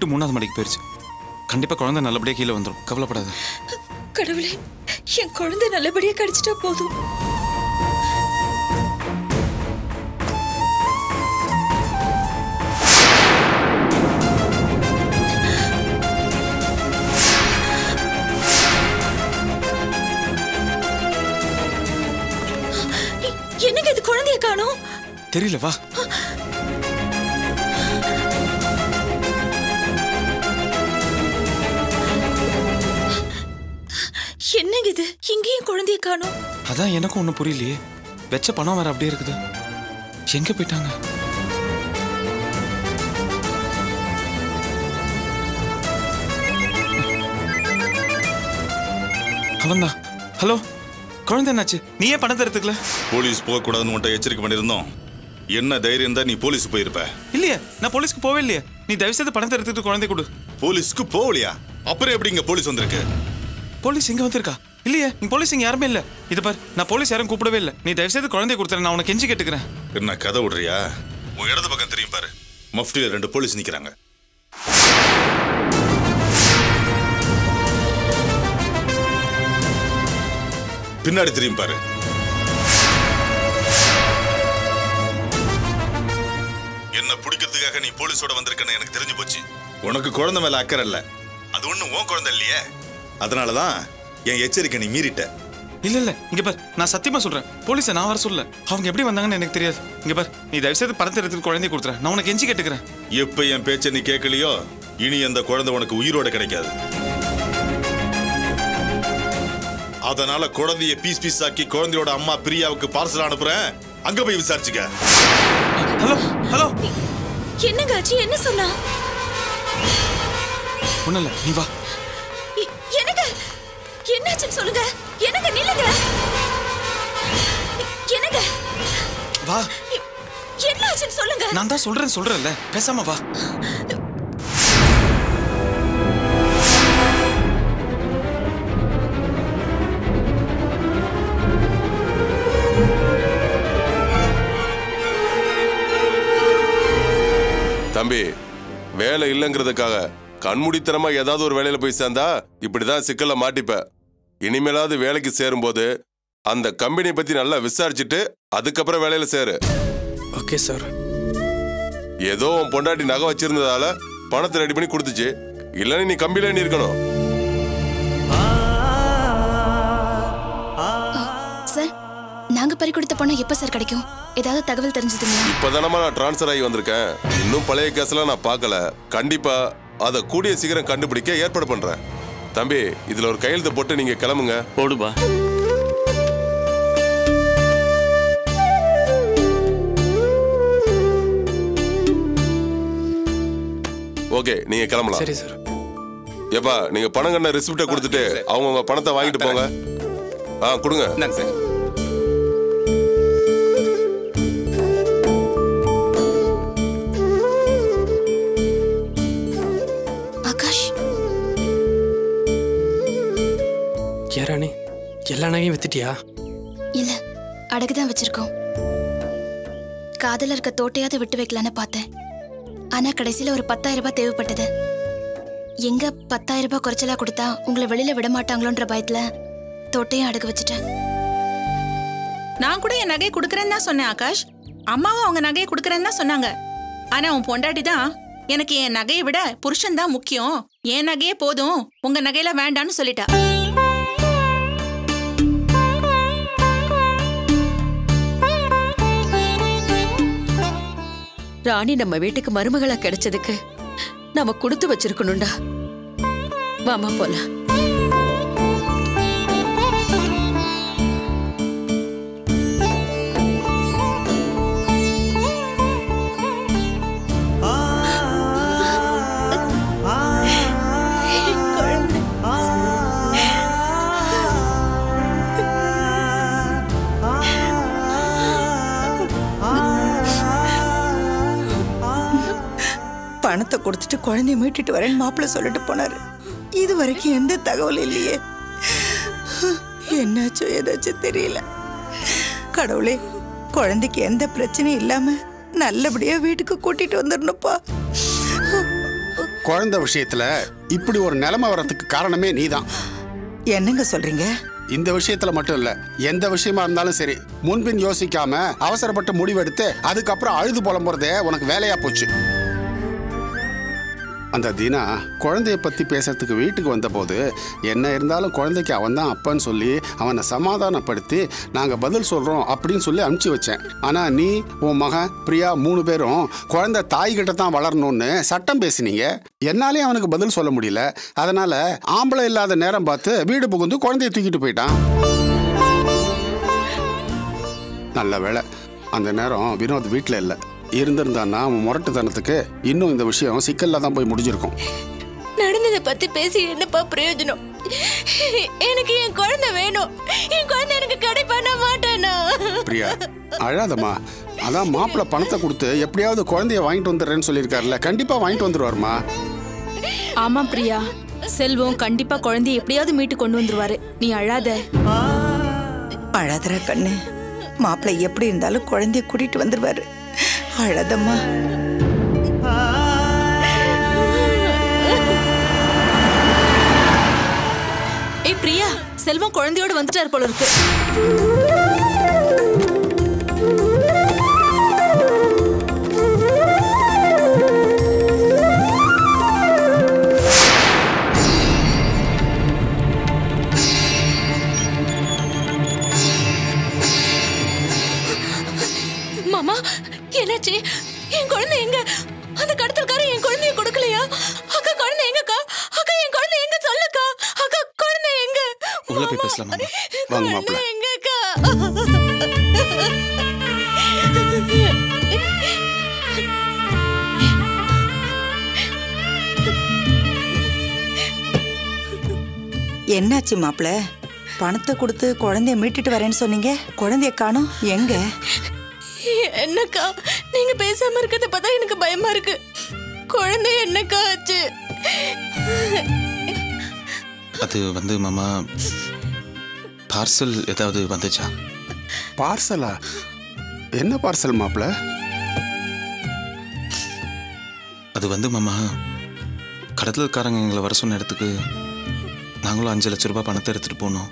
Lift மூணாவது மாடிக்கு போயிடுச்சு கண்டிப்பா குழந்தை நல்லபடியா கீழே வந்துடும் கவலைப்படாத. கடவுளே என் குழந்தை நல்லபடியா கிடைச்சிட்டா போதும். என்னங்க இது குழந்தைய காணோம்? தெரியல வா. இது? இங்கேயும் குழந்தைய காணோம். அதான் எனக்கும் ஒன்றும் புரியலையே. வெச்ச பணம் வேற அப்படியே இருக்குது. எங்க போயிட்டாங்க? அவன்தான். ஹலோ குழந்தை என்னாச்சு? நீ ஏன் பணத்தை எடுத்துக்கல. போலீஸ் போகக்கூடாதுன்னு உன்ட்ட எச்சரிக்கை பண்ணியிருந்தோம். என்ன தைரியம் தான் நீ போலீஸ் போயிருப்ப. இல்லையே நான் போலீஸ்க்கு போவே இல்லையே. நீ தயவு செய்து பணத்தை எடுத்துட்டு குழந்தை கொடு. போலீஸ்க்கு போகலையா? அப்புறம் எப்படி இங்க போலீஸ் வந்திருக்கு? போலீஸ் இங்க வந்திருக்கா? இல்லையே நீ போலீஸ் இங்க யாருமே இல்ல. இது பாரு நான் போலீஸ் யாரும் கூப்பிடவே இல்லை. நீ தயவு செய்து குழந்தைய கொடுத்துறேன் நான் உனக்கு கெஞ்சி கேட்டுக்கிறேன். என்ன கதை விடுறியா? உன் இடது பக்கம் தெரியும் பாரு. மஃப்டியில் ரெண்டு போலீஸ் நிக்கிறாங்க. பின்னாடி தெரியும் பாரு. என்ன பிடிக்கிறதுக்காக நீ போலீஸோட வந்திருக்கன்னு எனக்கு தெரிஞ்சு போச்சு. உனக்கு குழந்தை மேல அக்கறை இல்ல. அது ஒண்ணும் உன் குழந்தை இல்லையே. அதனாலதான் என் எச்சரிக்கை நீ மீறிட்ட. இல்ல இல்ல இங்க பார் நான் சத்தியமா சொல்றேன். போலீஸை நான் வர சொல்ல அவங்க எப்படி வந்தாங்கன்னு எனக்கு தெரியாது. இங்க பார் நீ தயவு செய்து பணத்தை எடுத்துட்டு குழந்தைய கொடுத்துறேன் நான் உனக்கு கெஞ்சி கேட்டுக்கிறேன். எப்ப என் பேச்சை நீ கேட்கலையோ இனி அந்த குழந்தை உனக்கு உயிரோட கிடைக்காது. அதனால குழந்தைய பீஸ் பீஸ் ஆக்கி குழந்தையோட அம்மா பிரியாவுக்கு பார்சல் அனுப்புறேன். அங்க போய் விசாரிச்சுக்க. Hello hello. என்னங்க ஆச்சு? என்ன சொன்னா? ஒண்ணும் இல்ல நீ வா. என்னாச்சுன்னு சொல்லுங்க. எனக்கு நில்லுங்க. எனக்கு வா. என்னாச்சுன்னு சொல்லுங்க. நான் தான் சொல்றேன் சொல்றேன்ல. பேசாம வா. தம்பி வேலை இல்லைங்கிறதுக்காக கண்மூடித்தனமா ஏதாவது ஒரு வேலையில போய் சேர்ந்தா இப்படிதான் சிக்கல்ல மாட்டிப்ப. இனிமேலாவது வேலைக்கு சேரும்போது அந்த கம்பெனியை பத்தி நல்லா விசாரிச்சுட்டு அதுக்கப்புறம் வேலையில சேரு. Okay sir. ஏதோ உன் பொண்டாட்டி நகை வச்சிருந்ததால பணத்தை ரெடி பண்ணி கொடுத்துச்சு. இல்லைன்னு நீ கம்பியில நீ இருக்கணும். சார் நாங்க பறி கொடுத்த பணம் எப்ப சார் கிடைக்கும்? ஏதாவது தகவல் தெரிஞ்சதுங்களா? இப்பதானமா நான் டிரான்ஸ்ஃபர் ஆகி வந்திருக்கேன். இன்னும் பழைய கேஸ்லாம் நான் பார்க்கல. கண்டிப்பா அதை கூடிய சீக்கிரம் கண்டுபிடிக்க ஏற்பாடு பண்றேன். தம்பி இதுல ஒரு கையெழுத்து போட்டு நீங்க கிளம்புங்க. போடுபா ஓகே நீங்க கிளம்பலாம். சரி சார். ஏப்பா நீங்க பணம் கண்ண ரிசிப்ட கொடுத்துட்டு அவங்கவுங்க பணத்தை வாங்கிட்டு போங்க. ஆ கொடுங்க. சார். எல்லா நகையும் வித்துட்டியா? இல்ல அடகுதான் வச்சிருக்கோம். காதல இருக்க தோட்டையாவது விட்டு வைக்கலான்னு பார்த்தேன். ஆனா கடைசியில ஒரு பத்தாயிரம் ரூபாய் தேவைப்பட்டது. எங்க பத்தாயிரம் ரூபாய் குறைச்சலா கொடுத்தா உங்களை வெளியில விட மாட்டாங்களோன்ற பயத்துல தோட்டையும் அடகு வச்சுட்டேன். நான் கூட என் நகையை கொடுக்கறேன்னு தான் சொன்னேன் ஆகாஷ். அம்மாவும் அவங்க நகையை கொடுக்கறேன்னு தான் சொன்னாங்க. ஆனா உன் பொண்டாட்டி தான் எனக்கு என் நகையை விட புருஷன் தான் முக்கியம். என் நகையே போதும். உங்க நகையில வேண்டான்னு சொல்லிட்டா. ராணி நம்ம வீட்டுக்கு மருமகளா கிடைச்சதுக்கு நாம கொடுத்து வச்சிருக்கணும்டா. வாமா போலாம். குழந்தைய மீட்டுட்டு வரேன்னு மாப்பிள்ளை சொல்லிட்டு போனாரு. இது வரைக்கும் எந்த தகவலும் இல்லையே. என்னாச்சோ ஏதாச்சும் தெரியல. கடவுளே குழந்தைக்கு எந்த பிரச்சனையும் இல்லாம நல்லபடியா வீட்டுக்கு கூட்டிட்டு வந்துடணும்ப்பா. குழந்தை விஷயத்துல இப்படி ஒரு நிலைமை வர்றதுக்கு காரணமே நீதான். என்னங்க சொல்றீங்க? இந்த விஷயத்துல மட்டும் இல்ல எந்த விஷயமா இருந்தாலும் சரி முன்பின் யோசிக்காம அவசரப்பட்டு முடிவெடுத்து அதுக்கப்புறம் அழுது புலம்புறதே உனக்கு வேலையா போச்சு. அந்த தீனா குழந்தைய பற்றி பேசுறதுக்கு வீட்டுக்கு வந்தபோது என்ன இருந்தாலும் குழந்தைக்கு அவன் தான் அப்பன்னு சொல்லி அவனை சமாதானப்படுத்தி நாங்கள் பதில் சொல்கிறோம் அப்படின்னு சொல்லி அனுப்பிச்சு வச்சேன். ஆனால் நீ உன் மகன் பிரியா மூணு பேரும் குழந்தை தாய்கிட்ட தான் வளரணும்னு சட்டம் பேசினீங்க. என்னாலே அவனுக்கு பதில் சொல்ல முடியல. அதனால் ஆம்பளை இல்லாத நேரம் பார்த்து வீடு புகுந்து குழந்தைய தூக்கிட்டு போயிட்டான். நல்ல வேளை. அந்த நேரம் வினோத் வீட்டில் இல்லை. இருந்திருந்தான்னா அவன் முரட்டுத்தனத்துக்கு இன்னும் இந்த விஷயம் சிக்கல்ல தான் போய் முடிஞ்சிருக்கும். நடந்ததை பத்தி பேசி என்னப்பா பிரயோஜனம்? எனக்கு என் குழந்தை வேணும். என் குழந்தை எனக்கு கடை பண்ண மாட்டேனா? பிரியா அழாதம்மா. அதான் மாப்பிள்ளை பணத்தை கொடுத்து எப்படியாவது குழந்தைய வாங்கிட்டு வந்துடுறேன்னு சொல்லியிருக்காருல்ல. கண்டிப்பா வாங்கிட்டு வந்துருவாருமா? ஆமா பிரியா. செல்வம் கண்டிப்பா குழந்தைய எப்படியாவது மீட்டு கொண்டு வந்துருவாரு. நீ அழாத. அழாதரா கண்ணு. மாப்பிள்ளை எப்படி இருந்தாலும் குழந்தைய கூட்டிட்டு வந்துருவாரு. அழதம்மா ஏய் பிரியா செல்வம் குழந்தையோட வந்துட்டார் போல இருக்கு என்னாச்சு மாப்பிள்ள பணத்தை கொடுத்து குழந்தைய மீட்டுட்டு வரேன்னு சொன்னீங்க. குழந்தைய காணோம். எங்க? என்னக்கா நீங்க பேசாம இருக்கிறத பார்த்தா எனக்கு பயமா இருக்கு. குழந்தை என்னக்கா ஆச்சு? அது வந்து மாமா பார்சல் ஏதாவது வந்துச்சா? பார்சலா? என்ன பார்சல் மாப்பிள்ளை அது வந்து மாமா கடத்தல்காரங்க எங்களை வர சொன்ன இடத்துக்கு நாங்களும் அஞ்சு லட்ச ரூபாய் பணத்தை எடுத்துட்டு போனோம்.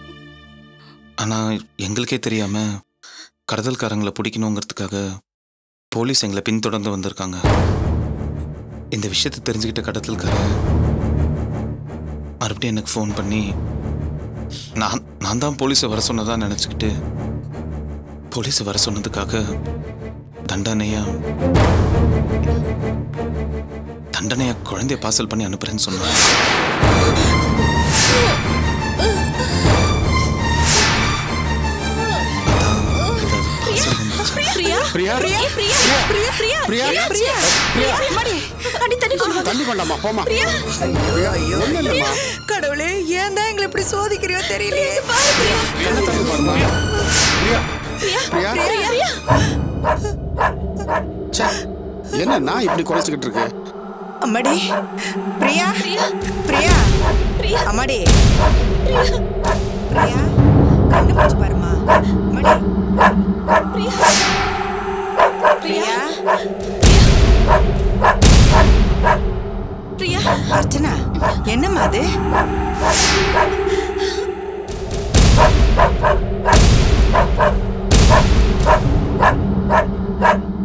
ஆனால் எங்களுக்கே தெரியாம கடத்தல்காரங்களை பிடிக்கணுங்கிறதுக்காக போலீஸ் எங்களை பின்தொடர்ந்து வந்திருக்காங்க. இந்த விஷயத்தை தெரிஞ்சுக்கிட்ட கடத்தல்காரன் மறுபடியும் எனக்கு ஃபோன் பண்ணி நான் நான் தான் போலீஸை வர சொன்னதாக நினச்சிக்கிட்டு போலீஸை வர சொன்னதுக்காக தண்டனையா தண்டனையா குழந்தைய பார்சல் பண்ணி அனுப்புறேன்னு சொன்னாங்க கடவுளே ஏன் தான் எங்களை இப்படி சோதிக்கிறியோ தெரியலையே என்ன நான் இப்படி குறைச்சுக்கிட்டு இருக்கேன் அம்மாடி. பிரியா? பிரியா? பிரியா? அம்மாடி. பிரியா? கண்ணு பிடிச்சு பாருமா அம்மாடி. பிரியா? பிரியா? பிரியா? அர்ச்சனா என்னம்மா அது? What?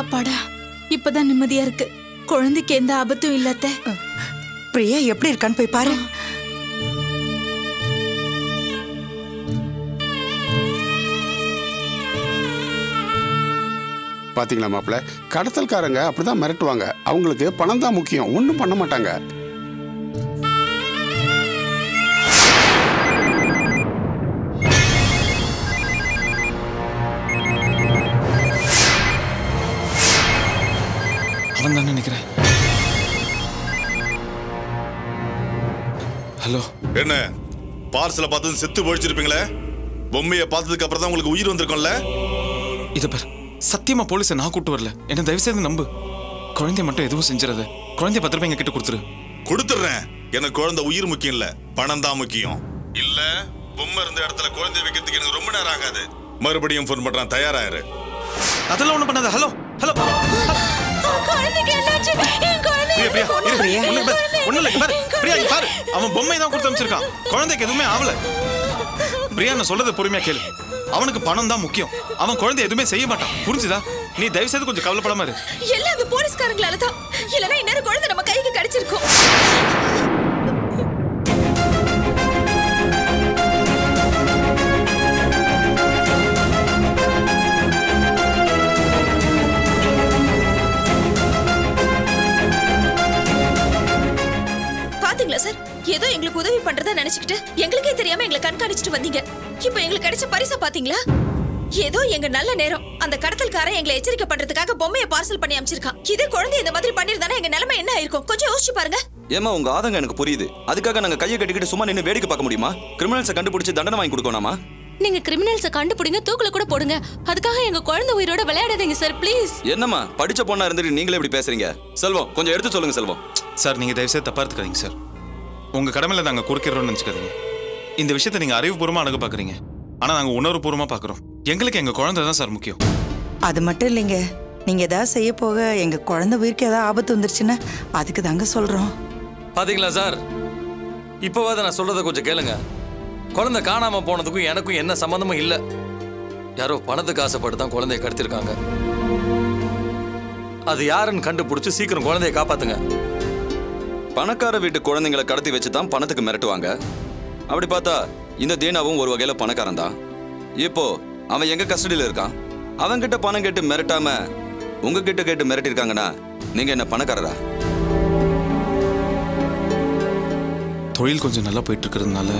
அப்பாடா இப்பதான் நிம்மதியா இருக்கு. குழந்தைக்கு எந்த ஆபத்தும் இல்லாத. பிரியா எப்படி இருக்கான்னு போய் பாரு. பாத்தீங்களா மாப்பிள்ள? கடத்தல்காரங்க அப்படிதான் மிரட்டுவாங்க. அவங்களுக்கு பணம் தான் முக்கியம். ஒன்றும் பண்ண மாட்டாங்க. ஹலோ. என்ன? பார்சலை பார்த்தது செத்து பொழிச்சிருப்பீங்களே பொம்மையை பார்த்ததுக்கு அப்புறம் தான் உங்களுக்கு உயிர் வந்திருக்கும்ல? இத பார் சத்தியமா போலீஸை நான் கூட்டு வரல. என்ன தயவு செய்து நம்பு. குழந்தைய மட்டும் எதுவும் செஞ்சிடாத. குழந்தைய பத்து ரூபாய் எங்க கிட்ட கொடுத்துரு. கொடுத்துட்றேன். எனக்கு குழந்தை உயிர் முக்கியம் இல்ல பணம் தான் முக்கியம். இல்ல பொம்மை இருந்த இடத்துல குழந்தை வைக்கிறதுக்கு எனக்கு ரொம்ப நேரம் ஆகாது. மறுபடியும் ஃபோன் பண்றேன் தயாராயிரு. அதெல்லாம் ஒண்ணும் பண்ணாத. Hello hello. குழந்தைக்கு ஒண்ணு பாரு இல்ல பாரு. பிரியா இங்க பாரு. அவன் பொம்மை தான் கொடுத்து அனுப்பிச்சிருக்கான். குழந்தைக்கு எதுவுமே ஆகல பிரியா நான் சொல்றது பொறுமையா கேளு. அவனுக்கு பணம் தான் முக்கியம். அவன் குழந்தை எதுவுமே செய்ய மாட்டான். புரிஞ்சுதா? நீ தயவு செய்து கொஞ்சம் கவலைப்படாம இரு. எல்லாம் அந்த போலீஸ்காரங்களால தான். இல்லனா இந்நேரம் குழந்தை நம்ம கைக்கு கிடைச்சிருக்கும். பாத்தீங்களா சார் ஏதோ எங்களுக்கு உதவி பண்றதா நினைச்சுக்கிட்டு எங்களுக்கே தெரியாம எங்களை கண்காணிச்சிட்டு வந்தீங்க. இப்போ எங்களுக்கு கிடைச்ச பரிசா பாத்தீங்களா ஏதோ எங்க நல்ல நேரம். அந்த கடத்தல்காரன் எங்களை எச்சரிக்கை பண்றதுக்காக பொம்மையை பார்சல் பண்ணி அமைச்சிருக்கான். இதே குழந்தை இந்த மாதிரி பண்ணிருந்தானே எங்க நிலைமை என்ன ஆயிருக்கும்? கொஞ்சம் யோசிச்சு பாருங்க. ஏமா உங்க ஆதங்கம் எனக்கு புரியுது. அதுக்காக நாங்க கையை கட்டிக்கிட்டு சும்மா நின்று வேடிக்கை பார்க்க முடியுமா? கிரிமினல்ஸை கண்டுபிடிச்சு தண்டனை வாங்கி கொடுக்கணுமா? நீங்க கிரிமினல்ஸ கண்டுபிடிங்க தூக்குல கூட போடுங்க. அதுக்காக எங்க குழந்தை உயிரோட விளையாடாதீங்க சார் ப்ளீஸ் என்னம்மா படிச்ச பொண்ணா இருந்துட்டு நீங்களே இப்படி பேசுறீங்க? செல்வம் கொஞ்சம் எடுத்து சொல்லுங்க செல்வம். சார் நீங்க தயவு செய்து தப்பா எடுத்துக்காதீங்க சார் உங்க கடமையில நாங்க குறுக்கிறோம்னு நினைச்சுக்காதீங்க. இந்த விஷயத்தை நீங்க அறிவுபூர்வமா அணுக பாக்குறீங்க ஆனா நாங்க உணர்வுபூர்வமா பாக்குறோம். எங்களுக்கு எங்க குழந்தை தான் சார் முக்கியம். அது மட்டும் இல்லைங்க. நீங்க ஏதாவது செய்ய போக எங்க குழந்தை உயிருக்கு ஏதாவது ஆபத்து வந்துருச்சுன்னா அதுக்கு தாங்க சொல்றோம். பாத்தீங்களா சார்? இப்போவாத நான் சொல்றத கொஞ்சம் கேளுங்க. குழந்தை காணாம போனதுக்கும் எனக்கும் என்ன சம்மந்தமும் இல்ல. யாரோ பணத்துக்கு ஆசைப்பட்டு தான் குழந்தைய கடத்திருக்காங்க அது யாருன்னு கண்டுபிடிச்சு சீக்கிரம் குழந்தைய காப்பாத்துங்க. பணக்கார வீட்டு குழந்தைங்களை கடத்தி வச்சு தான் பணத்துக்கு மிரட்டுவாங்க. அப்படி பார்த்தா இந்த தீனாவும் ஒரு வகையில் பணக்காரன் தான் இப்போ அவன் எங்க கஸ்டடியில் இருக்கான்? அவன்கிட்ட பணம் கேட்டு மிரட்டாம உங்ககிட்ட கேட்டு மிரட்டிருக்காங்கன்னா நீங்க என்ன பணக்காரரா? தொழில் கொஞ்சம் நல்லா போயிட்டு இருக்கிறதுனால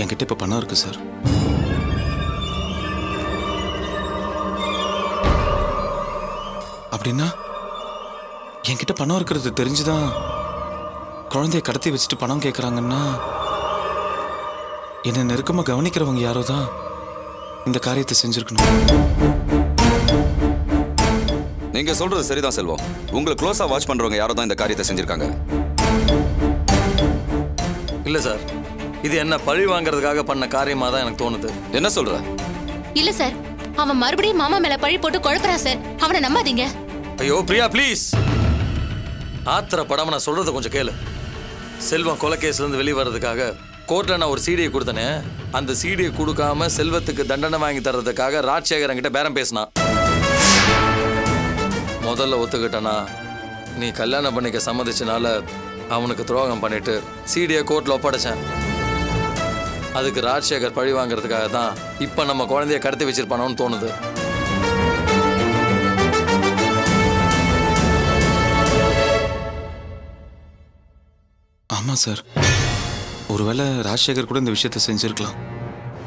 என்கிட்ட இப்போ பணம் இருக்கு சார். அப்படின்னா என்கிட்ட பணம் இருக்கிறது தெரிஞ்சுதான் குழந்தைய கடத்தி வச்சுட்டு பணம் கேட்குறாங்கன்னா என்னை நெருக்கமா கவனிக்கிறவங்க யாரோ தான் இந்த காரியத்தை செஞ்சிருக்கணும்? நீங்க சொல்றது சரிதான் செல்வம். உங்களை க்ளோஸா வாட்ச் பண்றவங்க யாரோ தான் இந்த காரியத்தை செஞ்சிருக்காங்க? இல்ல சார். இது என்ன பழி வாங்குறதுக்காக பண்ண காரியமா தான் எனக்கு தோணுது. என்ன சொல்ற? இல்ல சார். அவன் மறுபடியும் மாமா மேல பழி போட்டு குழப்பறான் சார். அவனை நம்பாதீங்க. ஐயோ பிரியா ப்ளீஸ் ஆத்திரப்படாம நான் சொல்றத கொஞ்சம் கேளு. செல்வம் கொலைகேஸ்ல இருந்து வெளியே வர்றதுக்காக கோர்ட்டில் நான் ஒரு சீடியை கொடுத்தனே அந்த சீடியை கொடுக்காம செல்வத்துக்கு தண்டனை வாங்கி தர்றதுக்காக ராஜசேகரன் என்கிட்ட பேரம் பேசினான். முதல்ல ஒத்துக்கிட்டனா நீ கல்யாணம் பண்ணிக்க சம்மதிச்சனால அவனுக்கு துரோகம் பண்ணிட்டு சீடியை கோர்ட்டில் ஒப்படைச்சேன். அதுக்கு ராஜசேகர் பழி வாங்குறதுக்காக தான் இப்போ நம்ம குழந்தைய கடத்தி வச்சிருப்பானோன்னு தோணுது. ஆமா சார். ஒருவேளை ராஜசேகர் கூட இந்த விஷயத்தை செஞ்சிருக்கலாம்.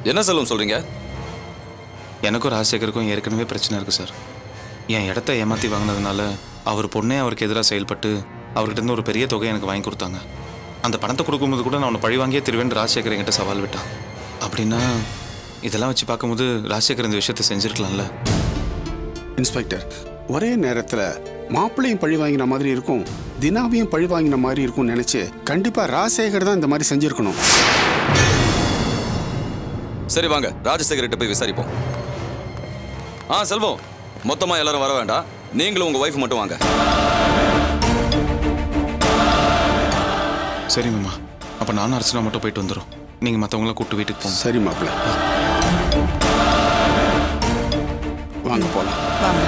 என்ன செல்வம் சொல்றீங்க? எனக்கும் ராஜசேகருக்கும் ஏற்கனவே பிரச்சனை இருக்கு சார். என் இடத்த ஏமாத்தி வாங்கினதுனால அவர் பொண்ணே அவருக்கு எதிராக செயல்பட்டு அவர்கிட்ட இருந்து ஒரு பெரிய தொகை எனக்கு வாங்கி கொடுத்தாங்க. அந்த பணத்தை கொடுக்கும்போது கூட நான் அவனை பழி வாங்கியே திருவேன் ராஜசேகர் என்கிட்ட சவால் விட்டான். அப்படின்னா இதெல்லாம் வச்சு பார்க்கும்போது ராஜசேகர் இந்த விஷயத்தை செஞ்சிருக்கலாம்ல. இன்ஸ்பெக்டர் ஒரே நேரத்தில் மாப்பிள்ளையும் பழி வாங்கின மாதிரி இருக்கும் தினாவையும் பழி வாங்கின மாதிரி இருக்கும்னு நினைச்சு கண்டிப்பா ராஜசேகர் தான் இந்த மாதிரி செஞ்சிருக்கணும். சரி வாங்க ராஜசேகர் கிட்ட போய் விசாரிப்போம். ஆ செல்வம் மொத்தமா எல்லாரும் வர வேண்டாம். நீங்களும் உங்க ஒய்ஃப் மட்டும் வாங்க. சரி மாமா அப்போ நானும் அர்ச்சனா மட்டும் போயிட்டு வந்துடும் நீங்கள் மற்றவங்களாம் கூப்பிட்டு வீட்டுக்கு போங்க. சரி மாப்பிள்ள. வாங்க போலாம். வாங்க.